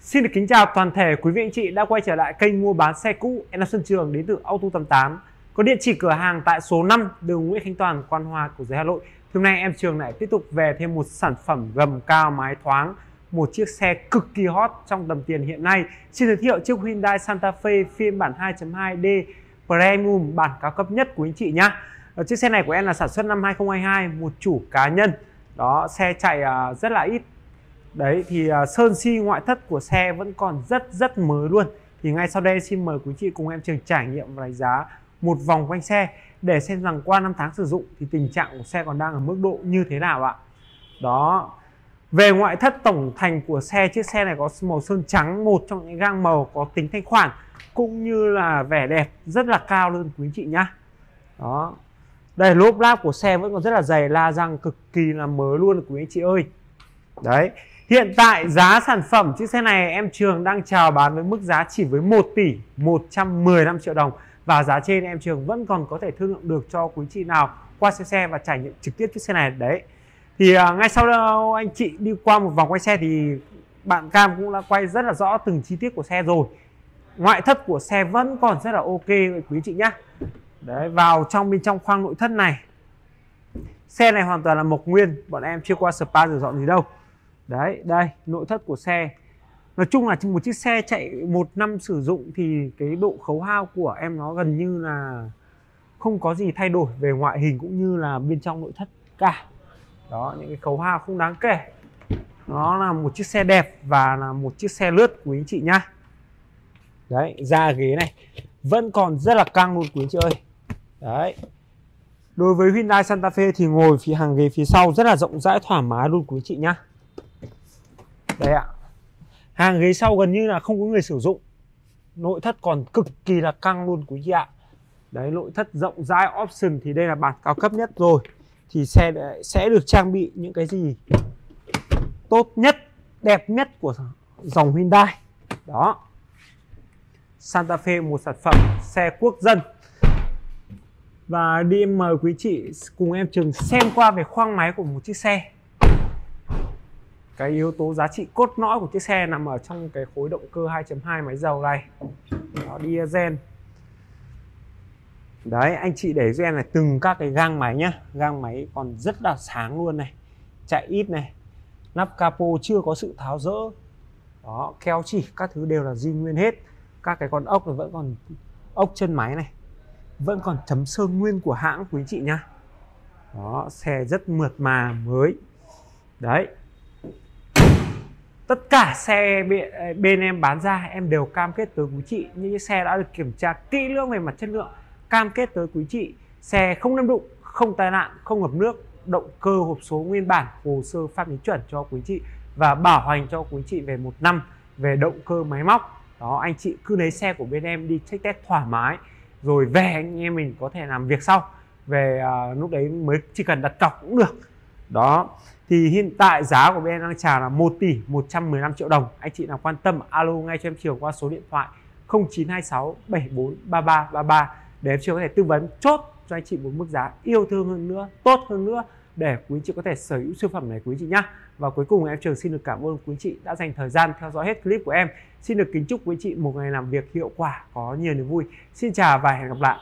Xin được kính chào toàn thể quý vị anh chị đã quay trở lại kênh mua bán xe cũ Em Xuân Trường đến từ Auto 88 Có địa chỉ cửa hàng tại số 5 đường Nguyễn Khánh Toàn, Quan Hoa của giới Hà Nội. Hôm nay em Trường lại tiếp tục về thêm một sản phẩm gầm cao mái thoáng Một chiếc xe cực kỳ hot trong tầm tiền hiện nay. Xin giới thiệu chiếc Hyundai Santa Fe phiên bản 2.2D Premium bản cao cấp nhất của anh chị nhé ờ, Chiếc xe này của em là sản xuất năm 2022 Một chủ cá nhân. Đó, xe chạy à, rất là ít Đấy thì uh, sơn si ngoại thất của xe vẫn còn rất rất mới luôn. Thì ngay sau đây xin mời quý chị cùng em Trường trải nghiệm và đánh giá một vòng quanh xe để xem rằng qua 5 tháng sử dụng thì tình trạng của xe còn đang ở mức độ như thế nào ạ. Đó. Về ngoại thất tổng thành của xe, chiếc xe này có màu sơn trắng, một trong những gang màu có tính thanh khoản cũng như là vẻ đẹp rất là cao luôn quý chị nhá. Đó. Đây lốp láp của xe vẫn còn rất là dày, la răng cực kỳ là mới luôn quý anh chị ơi. Đấy. Hiện tại giá sản phẩm chiếc xe này em Trường đang chào bán với mức giá chỉ với 1 tỷ 115 triệu đồng và giá trên em Trường vẫn còn có thể thương lượng được cho quý chị nào qua xe xe và trải nghiệm trực tiếp chiếc xe này đấy. Thì à, ngay sau đó anh chị đi qua một vòng quay xe thì bạn Cam cũng đã quay rất là rõ từng chi tiết của xe rồi. Ngoại thất của xe vẫn còn rất là ok quý chị nhá. Đấy vào trong bên trong khoang nội thất này. Xe này hoàn toàn là mộc nguyên, bọn em chưa qua spa rửa dọn gì đâu đấy, đây, nội thất của xe. Nói chung là một chiếc xe chạy một năm sử dụng thì cái độ khấu hao của em nó gần như là không có gì thay đổi về ngoại hình cũng như là bên trong nội thất cả. Đó, những cái khấu hao không đáng kể. Nó là một chiếc xe đẹp và là một chiếc xe lướt quý anh chị nhá. Đấy, da ghế này vẫn còn rất là căng luôn quý anh chị ơi. Đấy. Đối với Hyundai Santa Fe thì ngồi phía hàng ghế phía sau rất là rộng rãi, thoải mái luôn quý anh chị nhá đây ạ. Hàng ghế sau gần như là không có người sử dụng. Nội thất còn cực kỳ là căng luôn quý vị ạ. Đấy, nội thất rộng rãi, option thì đây là bản cao cấp nhất rồi. Thì xe sẽ được trang bị những cái gì? Tốt nhất, đẹp nhất của dòng Hyundai. Đó. Santa Fe một sản phẩm xe quốc dân. Và đi mời quý chị cùng em Trường xem qua về khoang máy của một chiếc xe cái yếu tố giá trị cốt lõi của chiếc xe nằm ở trong cái khối động cơ 2.2 máy dầu này. Đó, diesel. Đấy, anh chị để cho em này, từng các cái gang máy nhá. Gang máy còn rất là sáng luôn này. Chạy ít này. Nắp capo chưa có sự tháo rỡ. Đó, keo chỉ, các thứ đều là di nguyên hết. Các cái con ốc vẫn còn ốc chân máy này. Vẫn còn chấm sơn nguyên của hãng, quý chị nhá. Đó, xe rất mượt mà, mới. Đấy tất cả xe bên em bán ra em đều cam kết tới quý chị. Những cái xe đã được kiểm tra kỹ lưỡng về mặt chất lượng cam kết tới quý chị. Xe không đâm đụng không tai nạn không ngập nước động cơ hộp số nguyên bản hồ sơ pháp lý chuẩn cho quý chị và bảo hành cho quý chị về một năm về động cơ máy móc. Đó anh chị cứ lấy xe của bên em đi check test thoải mái rồi về anh em mình có thể làm việc sau. Về à, lúc đấy mới chỉ cần đặt cọc cũng được đó. Thì hiện tại giá của bên đang trả là 1 tỷ 115 triệu đồng. Anh chị nào quan tâm, alo ngay cho em chiều qua số điện thoại 0926 74 33 33 để em chiều có thể tư vấn chốt cho anh chị một mức giá yêu thương hơn nữa, tốt hơn nữa để quý chị có thể sở hữu siêu phẩm này quý chị nhé và cuối cùng em trường xin được cảm ơn quý chị đã dành thời gian theo dõi hết clip của em. Xin được kính chúc quý chị một ngày làm việc hiệu quả, có nhiều niềm vui. Xin chào và hẹn gặp lại.